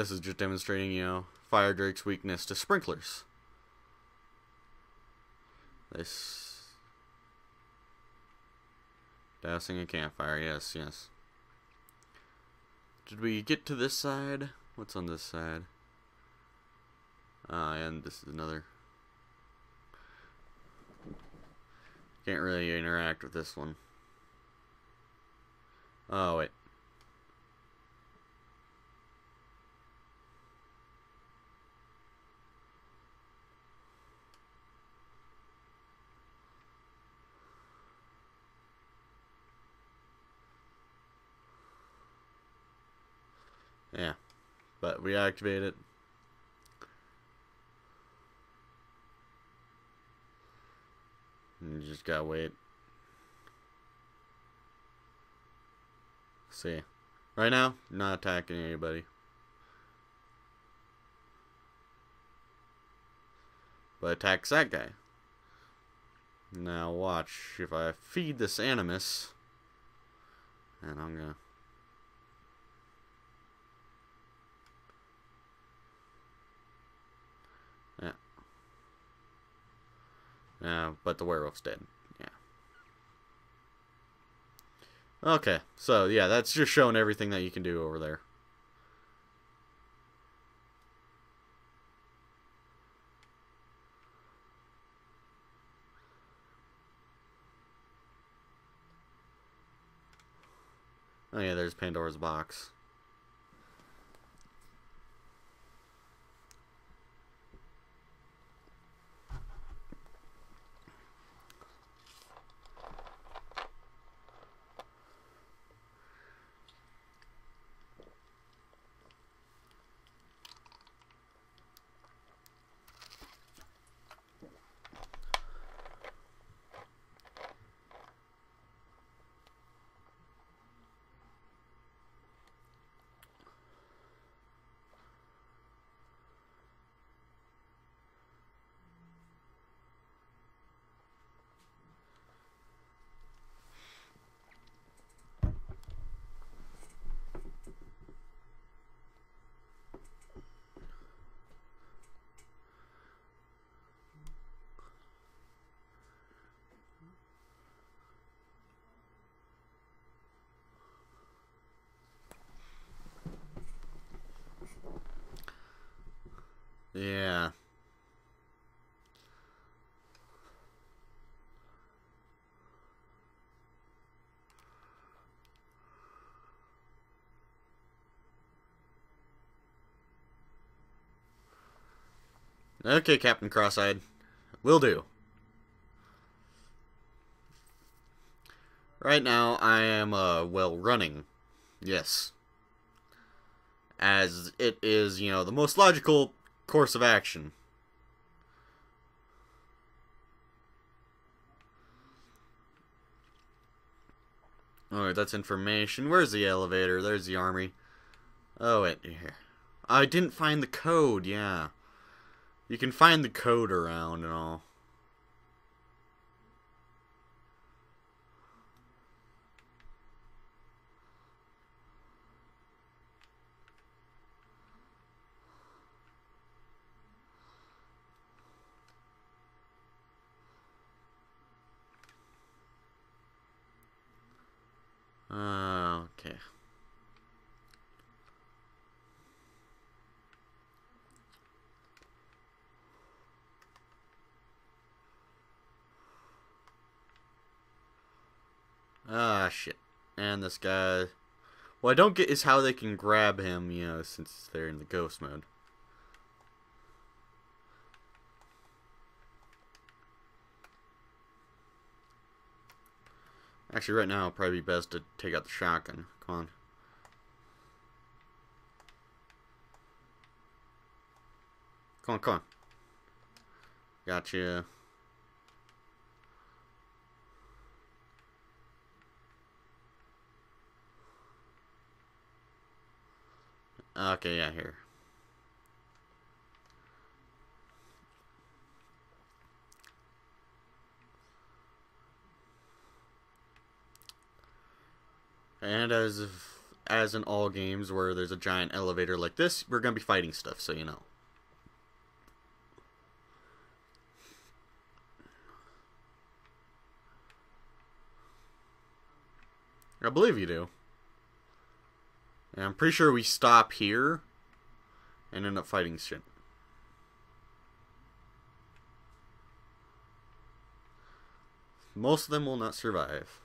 this is just demonstrating, you know, Fire Drake's weakness to sprinklers. This dousing a campfire. Yes, yes. Did we get to this side? What's on this side? Ah, and this is another. Can't really interact with this one. Oh, wait. Yeah. But we activate it. You just gotta wait. See. Right now, not attacking anybody. But attacks that guy. Now watch, if I feed this animus, and I'm gonna Yeah. Yeah, but the werewolf's dead. Yeah. Okay, so yeah, that's just showing everything that you can do over there. Oh yeah, there's Pandora's box. Yeah. Okay, Captain Cross-Eyed. Will do. Right now, I am, uh, well, running. Yes. As it is, you know, the most logical course of action. Alright, that's information. Where's the elevator? There's the army. Oh, wait, here. I didn't find the code, yeah. You can find the code around and all. Uh, okay. Ah, shit. And this guy... What I don't get is how they can grab him, you know, since they're in the ghost mode. Actually, right now, it'd probably be best to take out the shotgun. Come on. Come on, come on. Gotcha. Okay, yeah, here. And as as in all games where there's a giant elevator like this, we're to be fighting stuff, so you know. I believe you do. And I'm pretty sure we stop here and end up fighting shit. Most of them will not survive.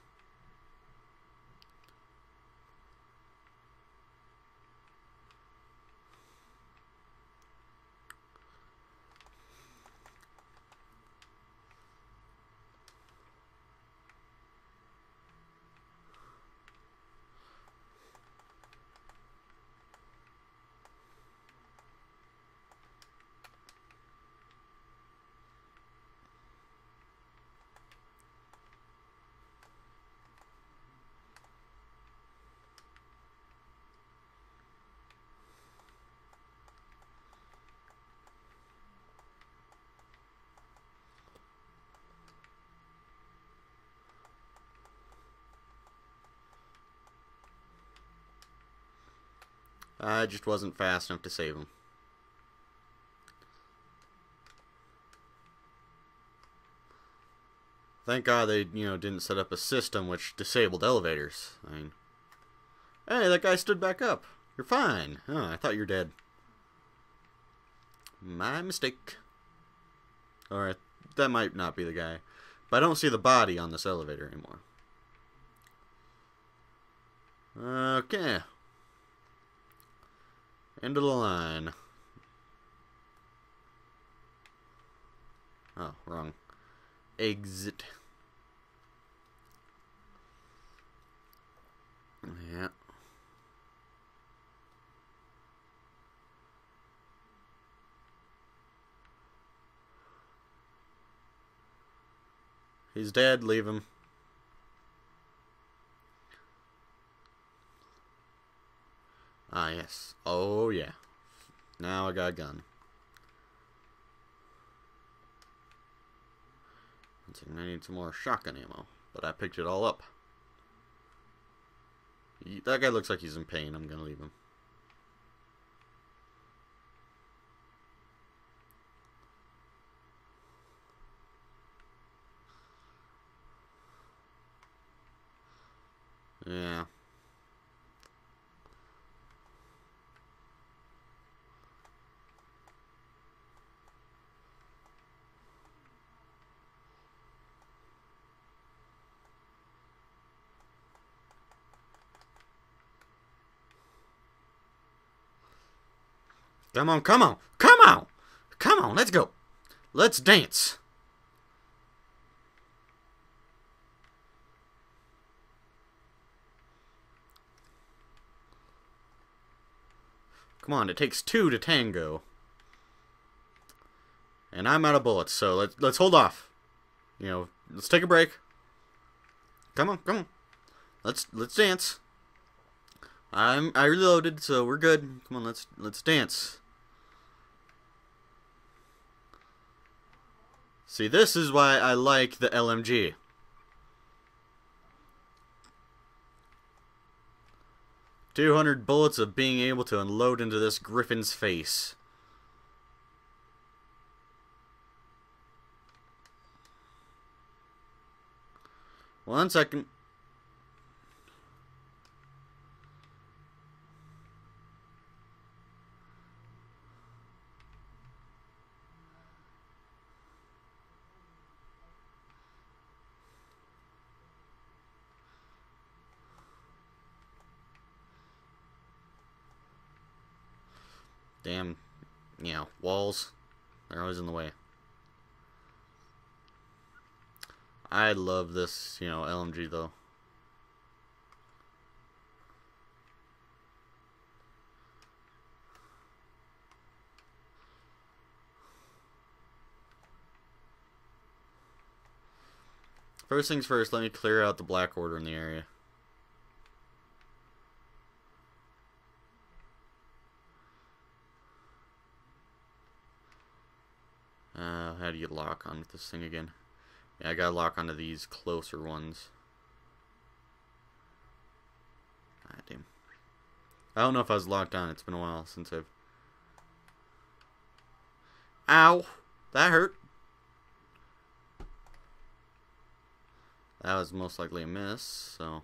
I just wasn't fast enough to save him. Thank God they, you know, didn't set up a system which disabled elevators. I mean, hey, that guy stood back up. You're fine. Oh, I thought you're dead. My mistake. Alright, that might not be the guy. But I don't see the body on this elevator anymore. Okay. End of the line. Oh, wrong. Exit. Yeah. He's dead, leave him. Ah, yes. Oh, yeah. Now I got a gun. I need some more shotgun ammo, but I picked it all up. That guy looks like he's in pain. I'm going to leave him. Yeah. Come on, come on, come on, come on, let's go. Let's dance. Come on, it takes two to tango. And I'm out of bullets, so let's let's hold off. You know, let's take a break. Come on, come on. Let's let's dance. I'm I reloaded, so we're good. Come on, let's let's dance. See, this is why I like the LMG. Two hundred bullets of being able to unload into this griffin's face. One second. Damn, you know, walls. They're always in the way. I love this, you know, LMG though. First things first, let me clear out the black order in the area. Do lock onto this thing again? Yeah, I gotta lock onto these closer ones. Ah, damn. I don't know if I was locked on. It's been a while since I've... Ow! That hurt. That was most likely a miss, so...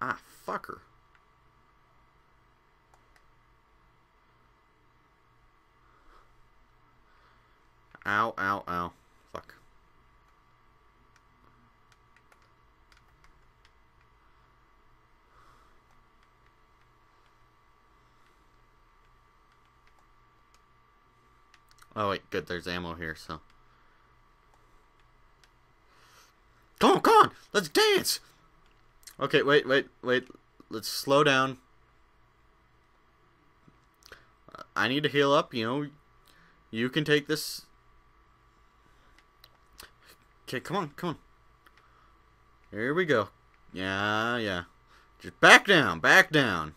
Ah, fucker. Ow, ow, ow. Fuck. Oh wait, good, there's ammo here, so. Come on, come on! Let's dance! Okay, wait, wait, wait. Let's slow down. I need to heal up, you know. You can take this. Okay, come on, come on. Here we go. Yeah, yeah. Just back down, back down.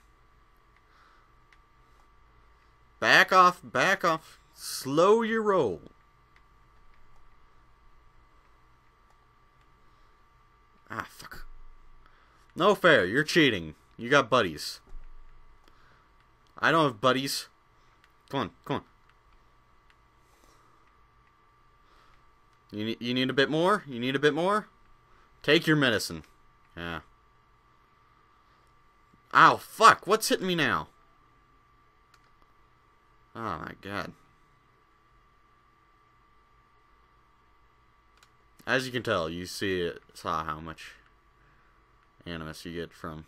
Back off, back off. Slow your roll. Ah, fuck. No fair. You're cheating. You got buddies. I don't have buddies. Come on, come on. You need, you need a bit more? You need a bit more? Take your medicine. Yeah. Ow, fuck. What's hitting me now? Oh my god. As you can tell, you see it, saw how much animus you get from